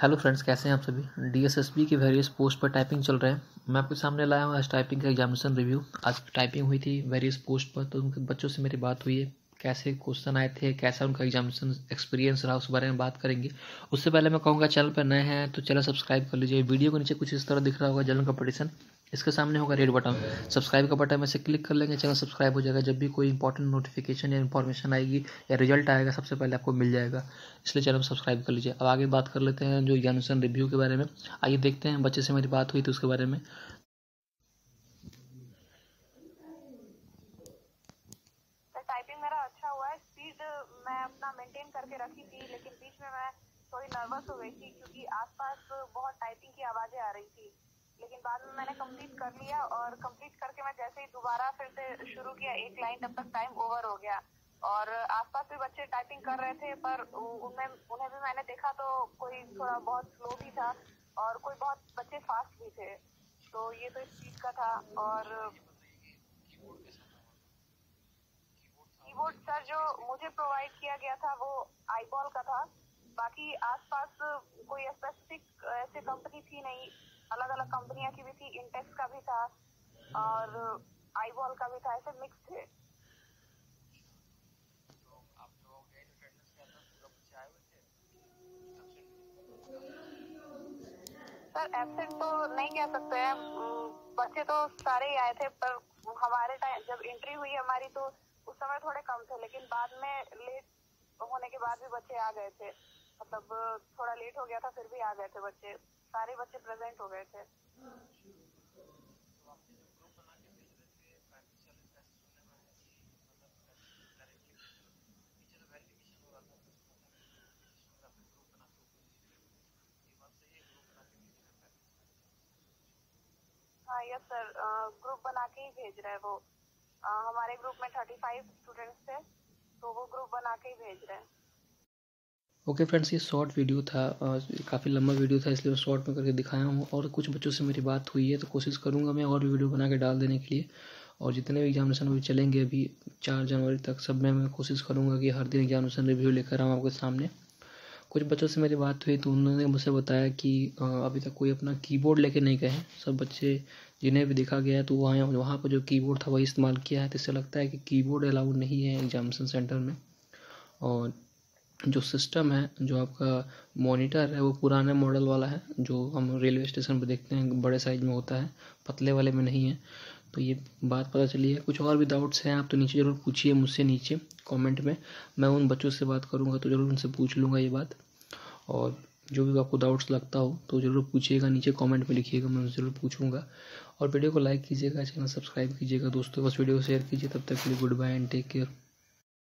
Hello friends, कैसे हैं आप सभी? डीएसएसबी के वेरियस पोस्ट पर टाइपिंग चल रहे हैं। मैं आपके सामने लाया हूँ आज टाइपिंग का एग्जामिनेशन रिव्यू आज टाइपिंग हुई थी वेरियस पोस्ट पर तो उनके बच्चों से मेरी बात हुई है। कैसे क्वेश्चन आए थे, कैसा उनका एग्जामिनेशन एक्सपीरियंस रहा, उस बारे में बात करेंगे। उससे पहले मैं कहूँगा, चैनल पर नए हैं तो चैनल सब्सक्राइब कर लीजिए। वीडियो के नीचे कुछ इस तरह दिख रहा होगा जनरल कंपटीशन इसके सामने होगा रेड बटन सब्सक्राइब का बटन में से क्लिक कर लेंगे, चैनल सब्सक्राइब हो जाएगा। जब भी कोई इंपॉर्टेंट नोटिफिकेशन या इन्फॉर्मेशन आएगी या रिज़ल्ट आएगा, सबसे पहले आपको मिल जाएगा। इसलिए चैनल सब्सक्राइब कर लीजिए। अब आगे बात कर लेते हैं जो एग्जामिनेशन रिव्यू के बारे में। आइए देखते हैं, बच्चे से मेरी बात हुई थी उसके बारे में। टाइपिंग मेरा अच्छा हुआ है। स्पीड मैं अपना मेंटेन करके रखी थी, लेकिन बीच में मैं थोड़ी नर्वस हो गई थी क्योंकि आसपास बहुत टाइपिंग की आवाज़ें आ रही थी। लेकिन बाद में मैंने कंप्लीट कर लिया और कंप्लीट करके मैं जैसे ही दोबारा फिर से शुरू किया, एक लाइन तब तक टाइम ओवर हो गया। और आसपास भी बच्चे टाइपिंग कर रहे थे, पर उनमें, उन्हें भी मैंने देखा तो कोई थोड़ा बहुत स्लो भी था और कोई बहुत बच्चे फास्ट भी थे। तो ये तो स्पीड का था और कीबोर्ड सर जो मुझे प्रोवाइड किया गया था, वो आईबॉल का था। बाकी आसपास कोई स्पेसिफिक ऐसे कंपनी थी नहीं। अलग अलग कंपनियाँ की भी थी इंटेक्स का भी था और आईबॉल का भी था, ऐसे मिक्स थे। सर एबसेंट तो नहीं कह सकते हैं। बच्चे तो सारे ही आए थे, पर हमारे टाइम जब एंट्री हुई हमारी तो उस समय थोड़े कम थे, लेकिन बाद में लेट होने के बाद भी बच्चे आ गए थे। मतलब थोड़ा लेट हो गया था, फिर भी आ गए थे बच्चे। सारे बच्चे प्रेजेंट हो गए थे। हाँ यस सर ग्रुप बना के ही भेज रहे हैं वो। आ, हमारे ग्रुप में थर्टी फाइव स्टूडेंट्स थे तो वो ग्रुप बना के ही भेज रहे हैं। ओके okay फ्रेंड्स ये शॉर्ट वीडियो था काफ़ी लंबा वीडियो था इसलिए मैं शॉर्ट में करके दिखाया हूँ और कुछ बच्चों से मेरी बात हुई है तो कोशिश करूँगा मैं और भी वीडियो बना के डाल देने के लिए। और जितने भी एग्जामिनेशन अभी चलेंगे अभी चार जनवरी तक सब में मैं कोशिश करूँगा कि हर दिन एग्जामिनेशन रिव्यू लेकर आऊँ आपके सामने। कुछ बच्चों से मेरी बात हुई तो उन्होंने मुझसे बताया कि अभी तक कोई अपना कीबोर्ड लेके नहीं गए सब बच्चे जिन्हें भी देखा गया है तो वहाँ वहाँ पर जो कीबोर्ड था, वही इस्तेमाल किया है। तो इससे लगता है कि कीबोर्ड अलाउड नहीं है एग्जामिनेशन सेंटर में। और जो सिस्टम है, जो आपका मॉनिटर है, वो पुराने मॉडल वाला है, जो हम रेलवे स्टेशन पर देखते हैं, बड़े साइज़ में होता है, पतले वाले में नहीं है। तो ये बात पता चली है। कुछ और भी डाउट्स हैं, आप तो नीचे ज़रूर पूछिए मुझसे नीचे कमेंट में। मैं उन बच्चों से बात करूँगा तो ज़रूर उनसे पूछ लूँगा ये बात। और जो भी आपको डाउट्स लगता हो तो ज़रूर पूछिएगा, नीचे कमेंट में लिखिएगा, मैं ज़रूर पूछूँगा। और वीडियो को लाइक कीजिएगा, चैनल सब्सक्राइब कीजिएगा दोस्तों। बस वीडियो को शेयर कीजिए, तब तक के लिए goodbye and take care.